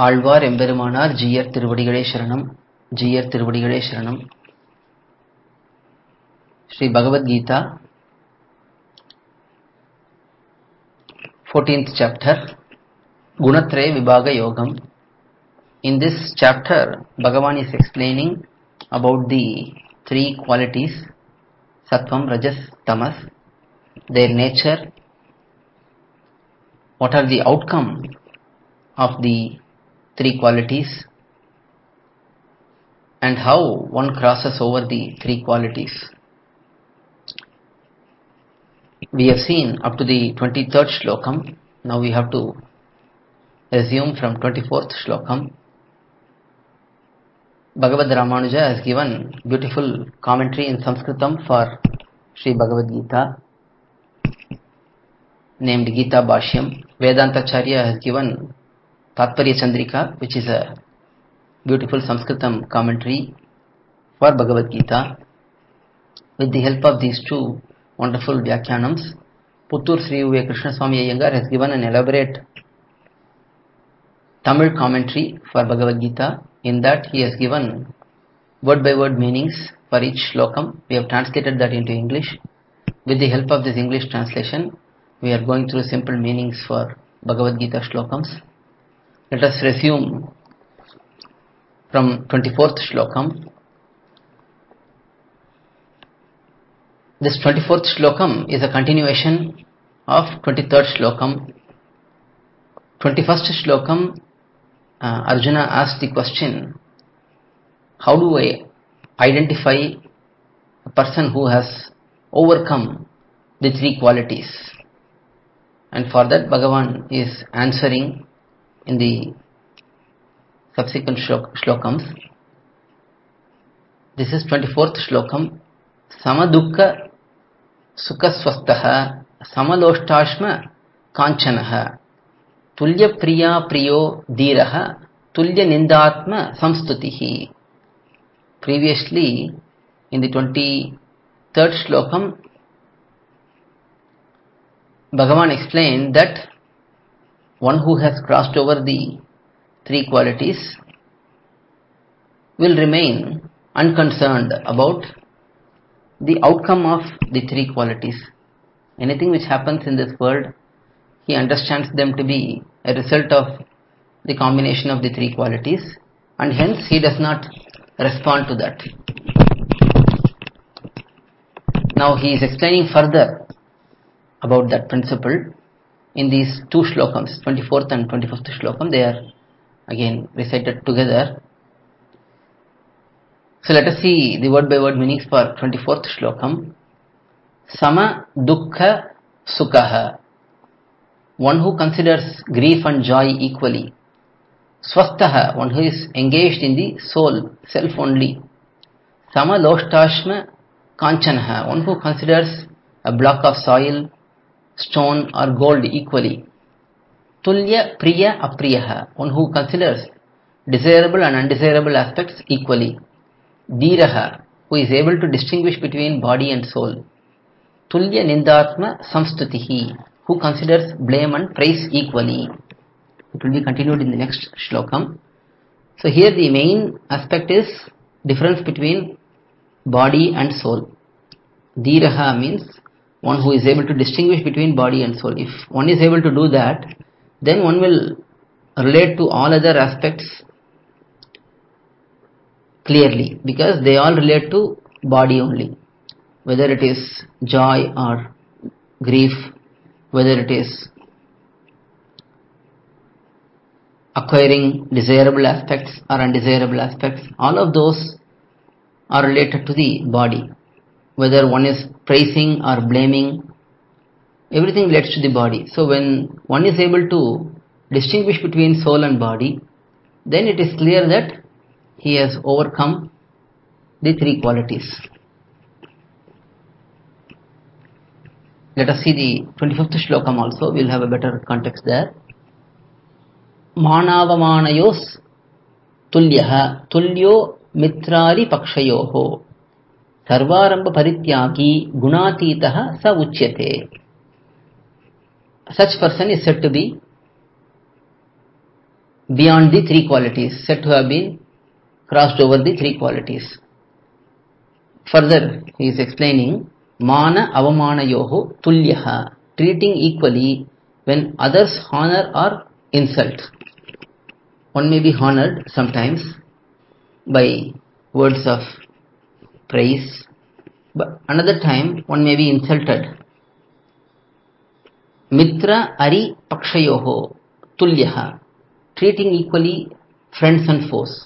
ஆழ்வார் எம்பெருமானார் ஜீயர் திருவடிகளே சரணம் ஜீயர் திருவடிகளே சரணம் Sri Bhagavad Gita 14th chapter Gunatraya Vibhaga Yogam In this chapter Bhagavan is explaining about the three qualities Sattvam, Rajas, Tamas their nature what are the outcome of the three qualities and how one crosses over the three qualities. We have seen up to the 23rd shlokam. Now we have to resume from 24th shlokam. Bhagavad ramanuja has given beautiful commentary in sanskritam for sri bhagavad gita named gita bhashyam. Vedanta charya has given tatparya chandrika which is a beautiful sanskritam commentary for bhagavad gita with the help of these two wonderful Vyakyanams. Puttur Sri Uve Krishnaswamy Iyengar has given an elaborate Tamil commentary for Bhagavad Gita. In that, he has given word by word meanings for each shlokam. We have translated that into English. With the help of this English translation, we are going through simple meanings for Bhagavad Gita shlokams. Let us resume from 24th shlokam This 24th shlokam is a continuation of 23rd shlokam. 21st shlokam, uh, Arjuna asked the question, how do I identify a person who has overcome the three qualities? And for that Bhagavan is answering in the subsequent shlok shlokams. This is 24th shlokam. Samadukka sukaswastaha samaloshtasma kanchanaha tulya priya priyo dhiraha tulya nindatma samstutihi. Previously, in the 23rd shlokam, Bhagavan explained that one who has crossed over the three qualities will remain unconcerned about the outcome of the three qualities. Anything which happens in this world, he understands them to be a result of the combination of the three qualities and hence he does not respond to that. Now he is explaining further about that principle in these two slokams, 24th and 25th slokam, they are again recited together so let us see the word by word meanings for 24th shlokam. Sama dukkha sukhaha. One who considers grief and joy equally. Swastaha. One who is engaged in the soul, self only. Sama loshtashma kanchanaha. One who considers a block of soil, stone or gold equally. Tulya priya apriyaha. One who considers desirable and undesirable aspects equally. Dhiraha, who is able to distinguish between body and soul. Tulya Nindatma Samstutihi, who considers blame and praise equally. It will be continued in the next shlokam. So here the main aspect is difference between body and soul. Dhiraha means one who is able to distinguish between body and soul. If one is able to do that, then one will relate to all other aspects clearly because they all relate to body only whether it is joy or grief whether it is acquiring desirable aspects or undesirable aspects all of those are related to the body whether one is praising or blaming everything relates to the body so when one is able to distinguish between soul and body then it is clear that he has overcome the three qualities. Let us see the 25th shlokam also, we will have a better context there. Manavamanayos tulyaha tulyo mitrari सर्वारंभ परित्यागी गुणातीत स उच्यते। Such person is set to be beyond the three qualities set to have been crossed over the three qualities further is explaining मान अवमान तुल्य treating equally when others honour or insult one may be honoured sometimes by words of praise, but another time one may be insulted. Mitra Ari Pakshayoho Tulyaha, treating equally friends and foes.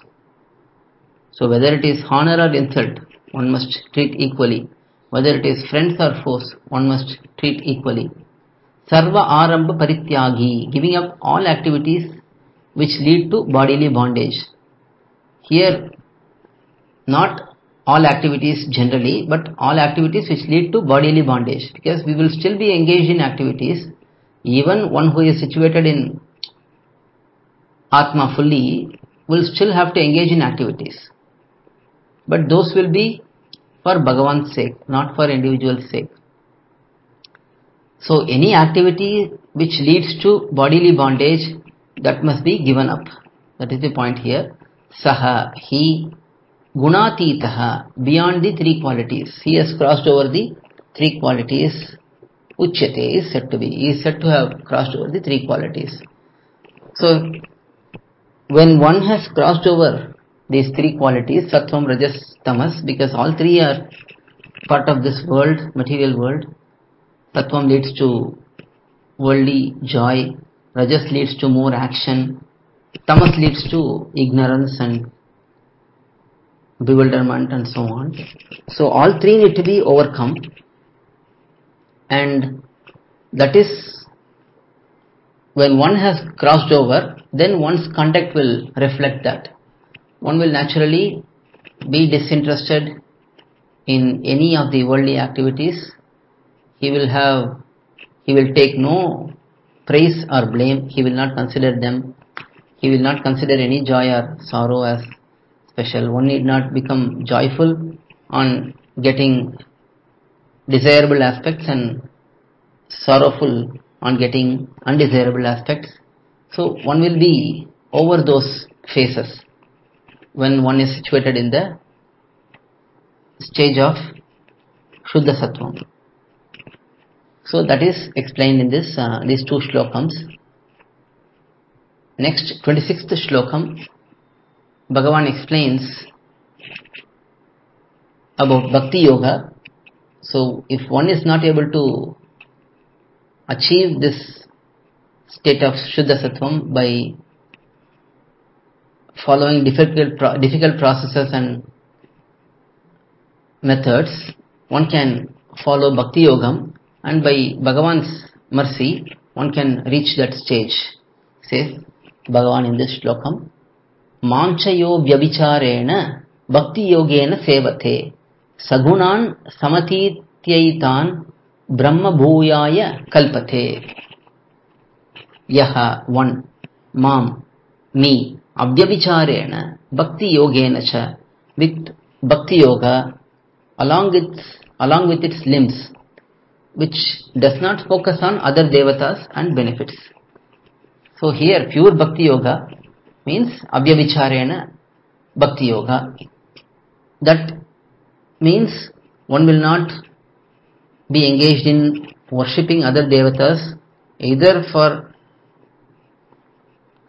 So whether it is honor or insult, one must treat equally. Whether it is friends or foes, one must treat equally. Sarva Aramba Parityagi, giving up all activities which lead to bodily bondage. Here, not all activities generally, but all activities which lead to bodily bondage. Because we will still be engaged in activities, even one who is situated in Atma fully will still have to engage in activities. But those will be for Bhagavan's sake, not for individual's sake. So any activity which leads to bodily bondage that must be given up. That is the point here. Saha, he, gunatitaha, beyond the three qualities. He has crossed over the three qualities. Uchyate is said to be. He is said to have crossed over the three qualities. So, when one has crossed over these three qualities, sattvam, rajas, tamas, because all three are part of this world, material world, sattvam leads to worldly joy, rajas leads to more action, tamas leads to ignorance and bewilderment and so on. So all three need to be overcome and that is when one has crossed over then one's conduct will reflect that. One will naturally be disinterested in any of the worldly activities. He will have he will take no praise or blame, he will not consider them, he will not consider any joy or sorrow as special. One need not become joyful on getting desirable aspects and sorrowful on getting undesirable aspects. So one will be over those phases when one is situated in the stage of Shuddha Sattvam. So that is explained in this uh, these two shlokams. Next, 26th shlokam, Bhagavan explains about Bhakti Yoga. So if one is not able to achieve this state of Shuddha Sattvam by following difficult, pro- difficult processes and methods, one can follow Bhakti Yogam and by Bhagavan's mercy, one can reach that stage, says Bhagavan in this shlokam. Manchayo vyabicharena bhakti yogena sevate sagunan samatityaitan brahma bhuyaya kalpate. Yaha, one, mam, me, avyabicharena bhakti yogena cha, with bhakti yoga, along with, along with its limbs, which does not focus on other devatas and benefits. So here pure bhakti yoga means avyavicharena bhakti yoga. That means one will not be engaged in worshipping other devatas either for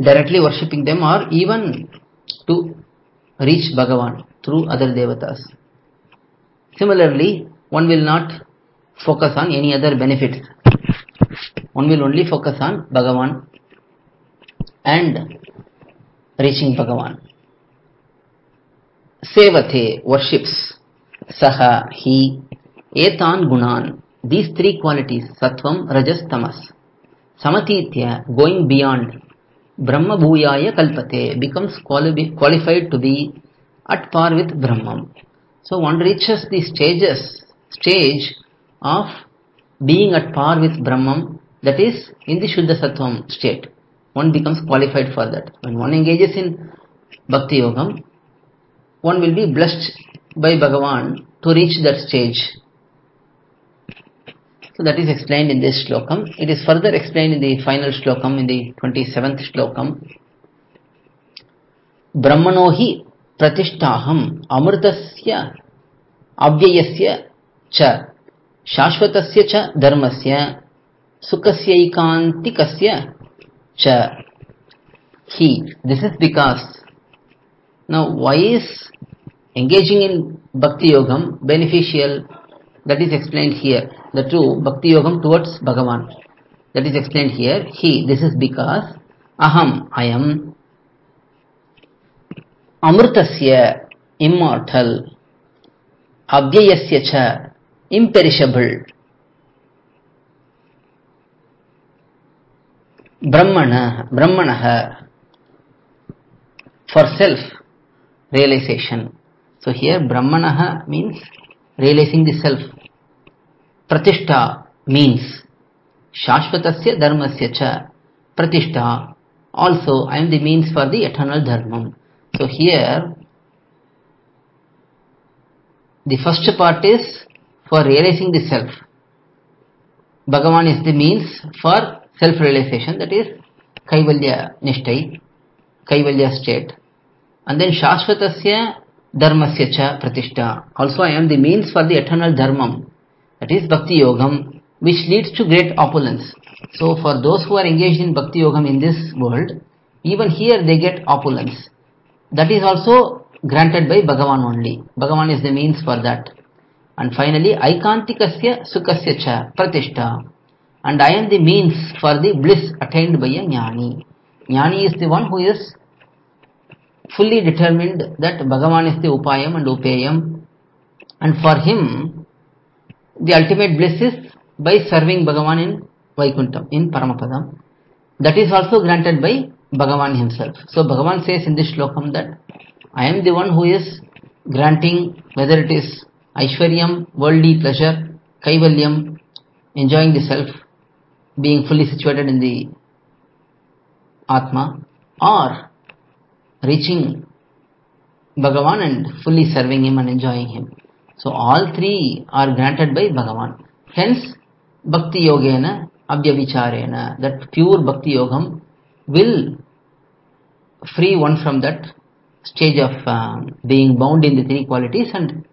directly worshipping them or even to reach Bhagavan through other devatas. Similarly, one will not focus on any other benefits. One will only focus on Bhagavan and Bhagavan. Sevate worships Saha he Etan Gunan these three qualities Sattvam Rajas Tamas Samatitya going beyond Brahma Bhuyaya Kalpate becomes quali- qualified to be at par with Brahman. So one reaches the stages stage of being at par with Brahman that is in the Shuddha Sattvam state. One becomes qualified for that. When one engages in Bhakti Yogam, one will be blessed by Bhagavan to reach that stage. So that is explained in this shlokam. It is further explained in the final shlokam, in the 27th shlokam. ब्रह्मणो हि प्रतिष्ठाहम् अमृतस्य अव्ययस्य च शाश्वतस्य च धर्मस्य सुखस्यैकान्तिकस्य च he. This is because now why is engaging in bhakti yogam beneficial? That is explained here. The true bhakti yogam towards bhagavan. That is explained here. He. This is because aham i am amritasya immortal avyayasya cha imperishable Brahman Brahman for self realisation so here Brahman means realising the self प्रतिष्ठा means शाश्वत धर्म से च प्रतिष्ठा. Also I am the means for the eternal dharma. So here the first part is for realising the self Bhagavan is the means for self realization that is kaivalya nishtai kaivalya state and then shashvatasya dharmasya cha pratishtha. Also i am the means for the eternal dharmam that is bhakti yogam which leads to great opulence. So for those who are engaged in bhakti yogam in this world even here they get opulence. That is also granted by bhagavan only. Bhagavan is the means for that. And finally aikantikasya sukasya cha pratishtha and i am the means for the bliss attained by a jnani. Jnani is the one who is fully determined that bhagavan is the upayam and upayam. And for him the ultimate bliss is by serving bhagavan in vaikuntham in paramapadam. That is also granted by bhagavan himself. So bhagavan says in this shlokam that i am the one who is granting whether it is aishwaryam worldly pleasure kaivalyam enjoying the self being fully situated in the atma or reaching bhagavan and fully serving him and enjoying him. So all three are granted by bhagavan. Hence bhakti yogena abhyavicharena that pure bhakti yogam will free one from that stage of um, being bound in the three qualities and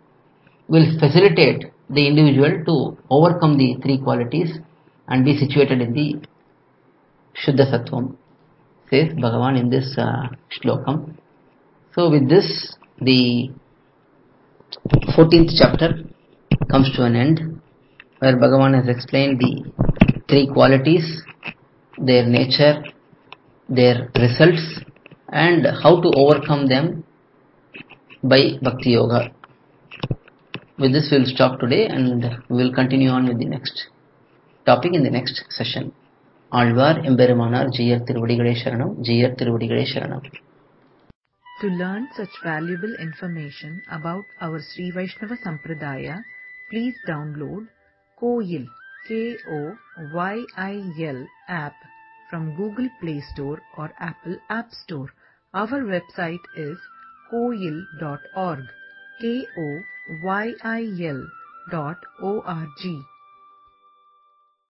will facilitate the individual to overcome the three qualities and be situated in the Shuddha Sattvam, says Bhagavan in this uh, shlokam. So, with this, the 14th chapter comes to an end, where Bhagavan has explained the three qualities, their nature, their results, and how to overcome them by Bhakti Yoga. With this, we will stop today and we will continue on with the next topic in the next session. Alvar எம்பெருமானார் ஜீயர் திருவடிகளே சரணம் ஜீயர் திருவடிகளே சரணம் To learn such valuable information about our Sri Vaishnava Sampradaya, please download Koyil K-O-Y-I-L app from Google Play Store or Apple App Store. Our website is koyil.org. K-O-Y-I-L dot O-R-G.